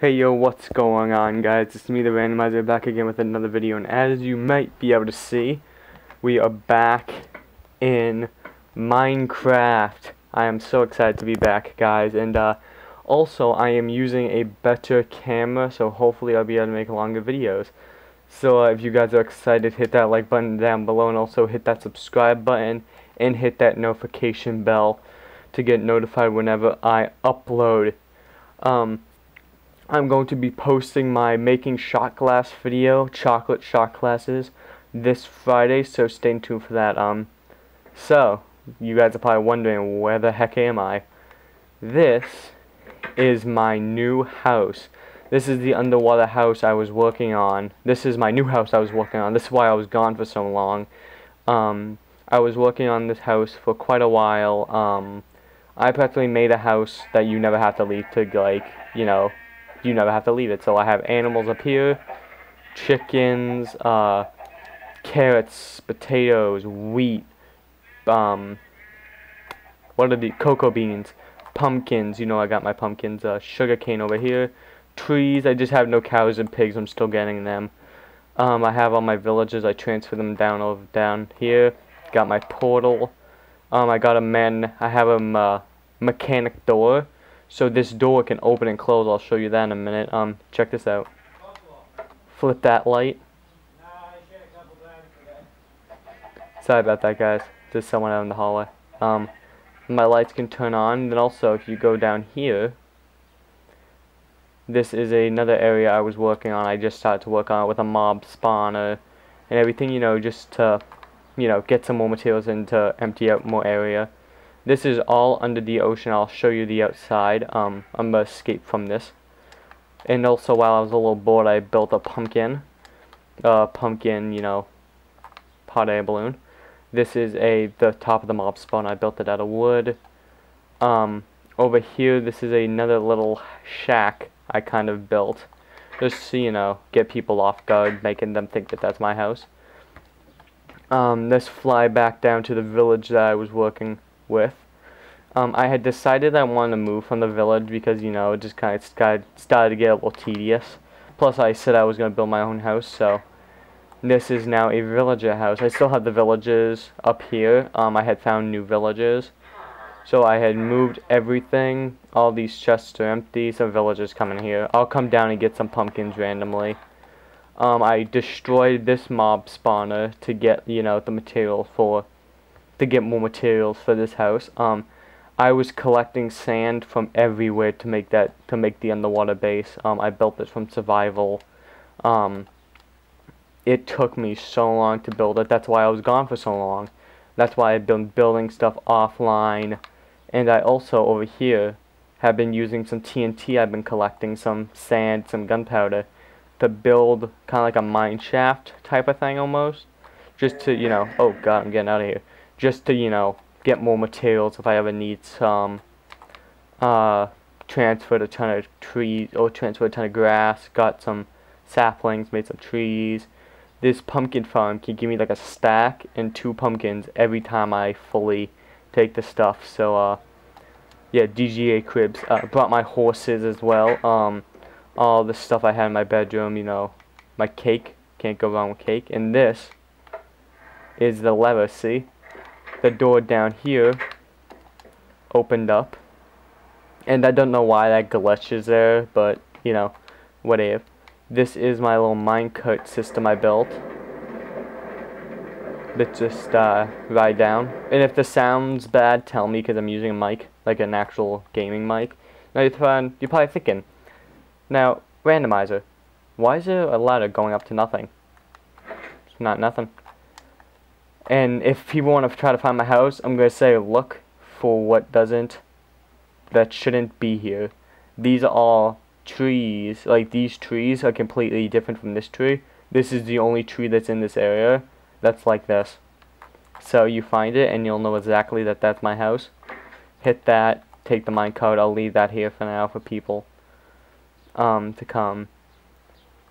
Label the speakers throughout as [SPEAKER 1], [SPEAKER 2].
[SPEAKER 1] Hey yo, what's going on guys? It's me the Randomizer back again with another video and as you might be able to see, we are back in Minecraft. I am so excited to be back guys and uh, also I am using a better camera so hopefully I'll be able to make longer videos. So uh, if you guys are excited, hit that like button down below and also hit that subscribe button and hit that notification bell to get notified whenever I upload. Um, I'm going to be posting my making shot glass video, chocolate shot glasses, this Friday, so stay tuned for that. Um, so, you guys are probably wondering, where the heck am I? This is my new house. This is the underwater house I was working on. This is my new house I was working on. This is why I was gone for so long. Um, I was working on this house for quite a while. Um, I practically made a house that you never have to leave to, like, you know, you never have to leave it. So I have animals up here, chickens, uh, carrots, potatoes, wheat, um, what are the cocoa beans, pumpkins. You know I got my pumpkins. Uh, sugar cane over here, trees. I just have no cows and pigs. I'm still getting them. Um, I have all my villages. I transfer them down over down here. Got my portal. Um, I got a man. I have a uh, mechanic door. So this door can open and close. I'll show you that in a minute. Um, check this out. Flip that light. Sorry about that, guys. There's someone out in the hallway. Um, my lights can turn on. Then also, if you go down here, this is another area I was working on. I just started to work on it with a mob spawner and everything, you know, just to, you know, get some more materials and to empty out more area. This is all under the ocean. I'll show you the outside. Um, I'm going to escape from this. And also, while I was a little bored, I built a pumpkin. Uh, pumpkin, you know, hot air balloon. This is a the top of the mob spawn. I built it out of wood. Um, over here, this is another little shack I kind of built. Just to, you know, get people off guard, making them think that that's my house. Um, let's fly back down to the village that I was working with. Um, I had decided I wanted to move from the village because, you know, it just kind of started to get a little tedious. Plus, I said I was going to build my own house, so this is now a villager house. I still have the villages up here. Um, I had found new villages. So I had moved everything. All these chests are empty. Some villagers coming here. I'll come down and get some pumpkins randomly. Um, I destroyed this mob spawner to get, you know, the material for, to get more materials for this house. Um, I was collecting sand from everywhere to make that, to make the underwater base. Um, I built this from survival. Um, it took me so long to build it. That's why I was gone for so long. That's why I've been building stuff offline. And I also, over here, have been using some TNT. I've been collecting some sand, some gunpowder, to build kind of like a mine shaft type of thing almost. Just to, you know, oh god, I'm getting out of here. Just to, you know, get more materials if I ever need some. Uh, transferred a ton of trees, or transferred a ton of grass, got some saplings, made some trees this pumpkin farm can give me like a stack and two pumpkins every time I fully take the stuff. So, uh, yeah, DGA cribs. Uh, brought my horses as well. Um, all the stuff I had in my bedroom, you know, my cake. Can't go wrong with cake. And this is the lever, see? The door down here opened up. And I don't know why that glitches there, but, you know, whatever. This is my little minecart system I built. Let's just uh, ride down. And if the sound's bad, tell me because I'm using a mic, like an actual gaming mic. Now you're, probably, you're probably thinking, now, randomizer, why is there a ladder going up to nothing? It's not nothing. And if people want to try to find my house, I'm going to say look for what doesn't, that shouldn't be here. These are all trees, like these trees are completely different from this tree. This is the only tree that's in this area that's like this. So you find it and you'll know exactly that that's my house. Hit that, take the minecart, I'll leave that here for now for people um, to come.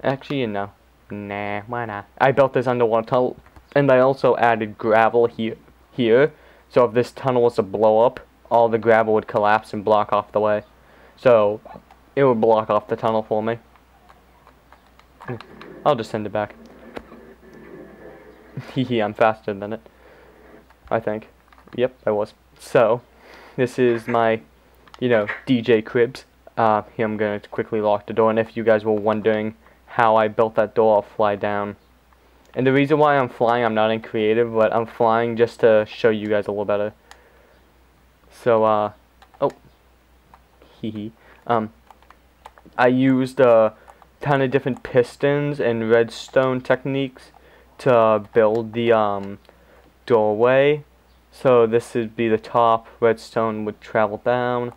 [SPEAKER 1] Actually, you know, nah, why not? I built this underwater tunnel, and I also added gravel here, here. So if this tunnel was to blow up, all the gravel would collapse and block off the way. So it would block off the tunnel for me. I'll just send it back. Hehe, I'm faster than it. I think. Yep, I was. So, this is my, you know, DJ cribs. Uh, here I'm going to quickly lock the door, and if you guys were wondering how I built that door, I'll fly down. And the reason why I'm flying, I'm not in creative, but I'm flying just to show you guys a little better. So, uh, oh, hee hee. Um, I used a ton of different pistons and redstone techniques to build the, um, doorway. So this would be the top, redstone would travel down.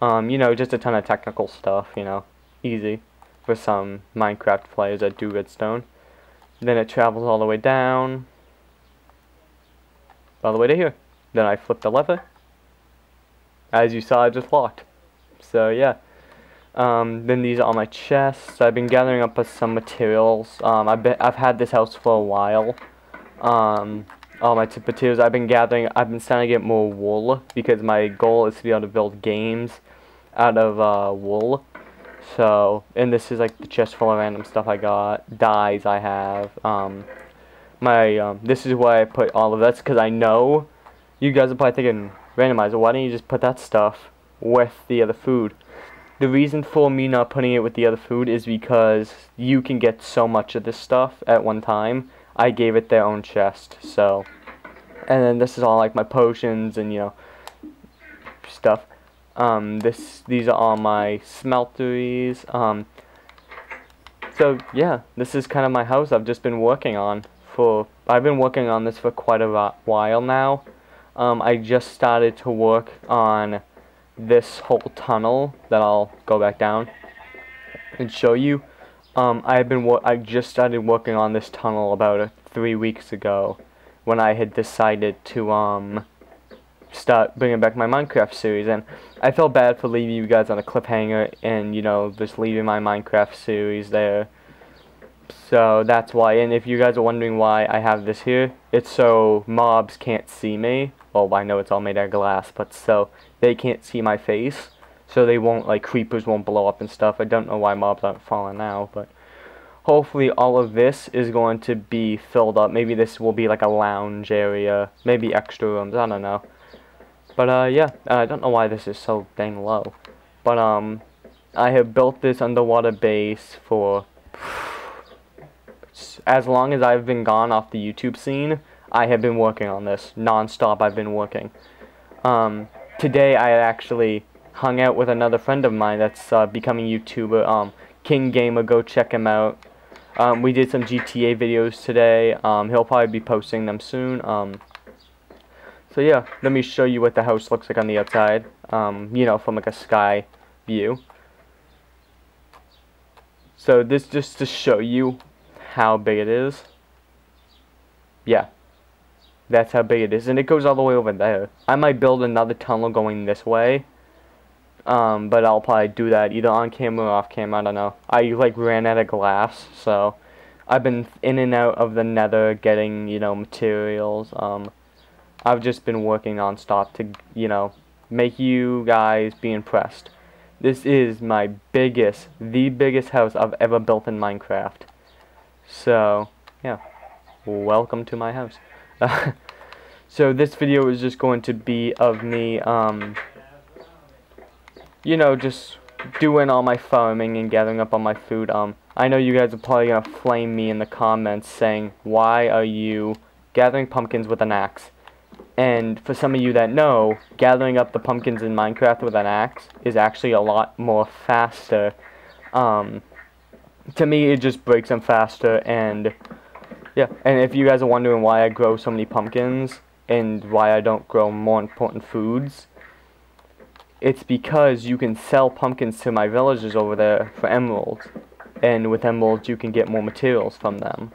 [SPEAKER 1] Um, you know, just a ton of technical stuff, you know, easy for some Minecraft players that do redstone. Then it travels all the way down, all the way to here. Then I flip the lever. As you saw, I just locked. So yeah. Um, then these are my chests. I've been gathering up some materials. Um, I've been, I've had this house for a while. Um, all my materials I've been gathering. I've been starting to get more wool because my goal is to be able to build games out of uh, wool. So, and this is like the chest full of random stuff I got, dyes I have. Um, my um, this is why I put all of this because I know you guys are probably thinking randomizer. Why don't you just put that stuff with the other food? The reason for me not putting it with the other food is because you can get so much of this stuff at one time. I gave it their own chest, so. And then this is all like my potions and, you know, stuff. Um, this, these are all my smelteries. Um, so yeah, this is kind of my house I've just been working on for, I've been working on this for quite a while now. Um, I just started to work on this whole tunnel that I'll go back down and show you. Um, I've been I just started working on this tunnel about uh, three weeks ago when I had decided to um start bringing back my Minecraft series and I felt bad for leaving you guys on a cliffhanger and you know just leaving my Minecraft series there. So that's why and if you guys are wondering why I have this here it's so mobs can't see me. Well I know it's all made out of glass but so they can't see my face. So they won't like creepers won't blow up and stuff. I don't know why mobs aren't falling now but hopefully all of this is going to be filled up. Maybe this will be like a lounge area. Maybe extra rooms. I don't know but uh yeah I don't know why this is so dang low but um I have built this underwater base for as long as I've been gone off the YouTube scene I have been working on this non-stop I've been working um today I actually hung out with another friend of mine that's uh, becoming YouTuber, um, King Gamer. Go check him out. Um, we did some GTA videos today. Um, he'll probably be posting them soon. Um, so yeah, let me show you what the house looks like on the outside. Um, you know, from like a sky view. So this just to show you how big it is. Yeah, that's how big it is. And it goes all the way over there. I might build another tunnel going this way. Um, but I'll probably do that either on camera or off camera. I don't know. I, like, ran out of glass. So, I've been in and out of the nether getting, you know, materials. Um, I've just been working non-stop to, you know, make you guys be impressed. This is my biggest, the biggest house I've ever built in Minecraft. So, yeah. Welcome to my house. so this video is just going to be of me, um, you know, just doing all my farming and gathering up all my food. Um, I know you guys are probably going to flame me in the comments saying, why are you gathering pumpkins with an axe? And for some of you that know, gathering up the pumpkins in Minecraft with an axe is actually a lot more faster. Um, to me, it just breaks them faster and yeah, and if you guys are wondering why I grow so many pumpkins and why I don't grow more important foods, it's because you can sell pumpkins to my villagers over there for emeralds. And with emeralds, you can get more materials from them.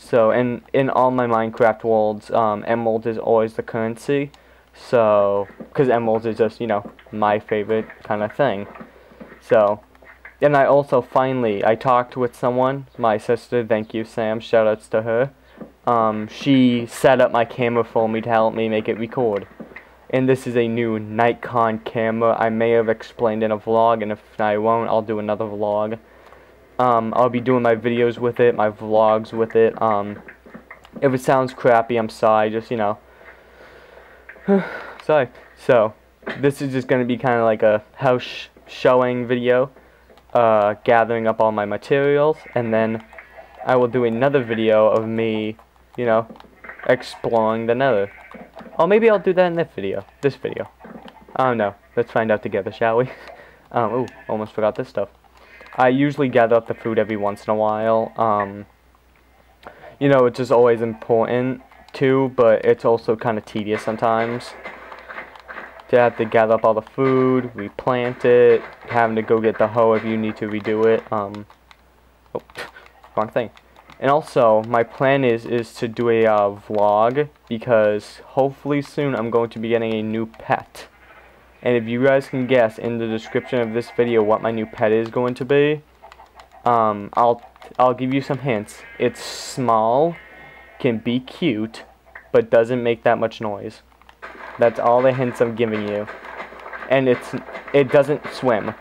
[SPEAKER 1] So, in, in all my Minecraft worlds, um, emeralds is always the currency. So, because emeralds is just, you know, my favorite kind of thing. So, and I also finally, I talked with someone, my sister, thank you Sam, shoutouts to her. Um, she set up my camera for me to help me make it record. and this is a new Nikon camera. I may have explained in a vlog, and if I won't, I'll do another vlog. Um, I'll be doing my videos with it, my vlogs with it. Um, if it sounds crappy, I'm sorry. Just you know, sorry. So this is just gonna be kind of like a house showing video, uh, gathering up all my materials, and then I will do another video of me, you know, exploring the nether. Or maybe I'll do that in this video. This video. I don't know. Let's find out together, shall we? um, ooh, almost forgot this stuff. I usually gather up the food every once in a while. Um, you know, it's just always important too, but it's also kind of tedious sometimes. To have to gather up all the food, replant it, having to go get the hoe if you need to redo it. Um, oh, wrong thing. And also, my plan is is to do a uh, vlog because hopefully soon I'm going to be getting a new pet. And if you guys can guess in the description of this video what my new pet is going to be, um, I'll I'll give you some hints. It's small, can be cute, but doesn't make that much noise. That's all the hints I'm giving you. And it's it doesn't swim.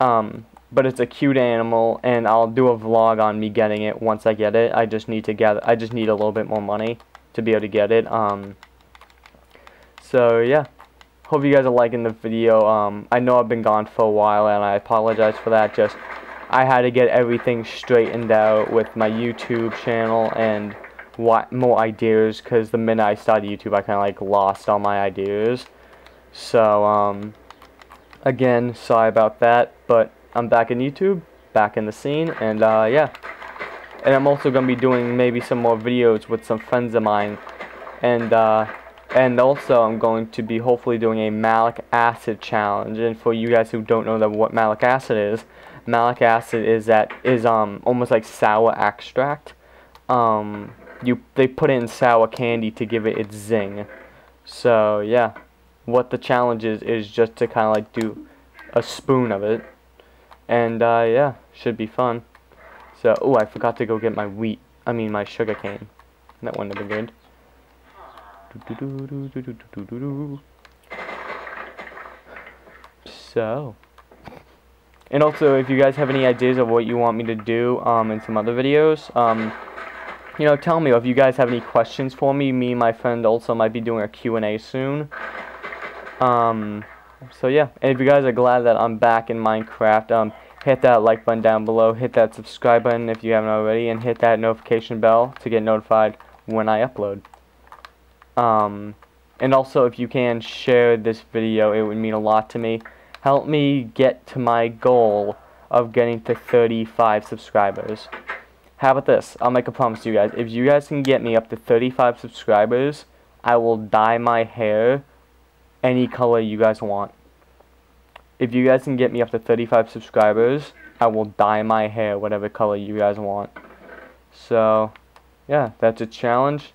[SPEAKER 1] Um, but it's a cute animal and I'll do a vlog on me getting it once I get it. I just need to gather I just need a little bit more money to be able to get it. Um so yeah. Hope you guys are liking the video. Um I know I've been gone for a while and I apologize for that. Just I had to get everything straightened out with my YouTube channel and what more ideas cuz the minute I started YouTube I kind of like lost all my ideas. So um again, sorry about that, but I'm back in YouTube, back in the scene, and uh, yeah. And I'm also going to be doing maybe some more videos with some friends of mine. And uh, and also I'm going to be hopefully doing a malic acid challenge. And for you guys who don't know that what malic acid is, malic acid is that is um almost like sour extract. Um, you they put it in sour candy to give it its zing. So yeah, what the challenge is is just to kind of like do a spoon of it and uh, yeah, should be fun. So, oh, I forgot to go get my wheat. I mean, my sugar cane. That wouldn't have been good. So, and also, if you guys have any ideas of what you want me to do um, in some other videos, um, you know, tell me. If you guys have any questions for me, me and my friend also might be doing a Q&A soon. Um, so yeah, and if you guys are glad that I'm back in Minecraft, um, hit that like button down below, hit that subscribe button if you haven't already, and hit that notification bell to get notified when I upload. Um, and also if you can share this video, it would mean a lot to me. Help me get to my goal of getting to 35 subscribers. How about this? I'll make a promise to you guys. If you guys can get me up to 35 subscribers, I will dye my hair any color you guys want. If you guys can get me up to 35 subscribers, I will dye my hair whatever color you guys want. So, yeah, that's a challenge.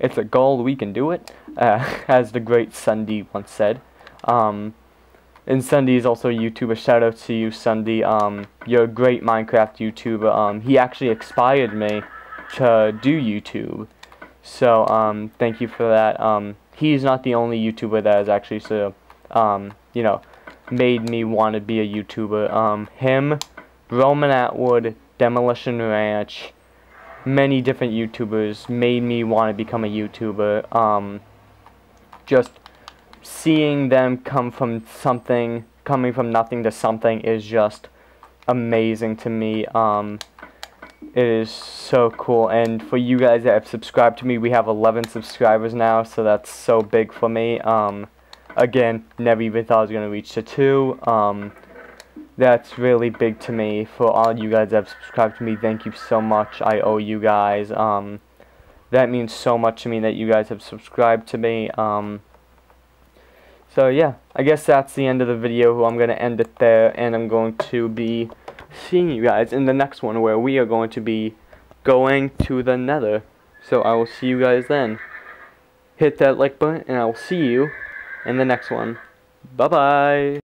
[SPEAKER 1] It's a goal, we can do it, uh, as the great SSundee once said. Um, and SSundee is also a YouTuber. Shout out to you, SSundee. Um, you're a great Minecraft YouTuber. Um, he actually inspired me to do YouTube. So, um, thank you for that. Um, he's not the only YouTuber that has actually so um, you know made me want to be a YouTuber. Um, him, Roman Atwood, Demolition Ranch, many different YouTubers made me want to become a YouTuber. Um, just seeing them come from something, coming from nothing to something is just amazing to me. Um, it is so cool. And for you guys that have subscribed to me, we have 11 subscribers now, so that's so big for me. Um, again, never even thought I was going to reach to 2. Um, that's really big to me. For all you guys that have subscribed to me, thank you so much. I owe you guys. Um, that means so much to me that you guys have subscribed to me. Um, so yeah, I guess that's the end of the video. I'm going to end it there, and I'm going to be seeing you guys in the next one where we are going to be going to the nether. So I will see you guys then. Hit that like button and I will see you in the next one. Bye-bye.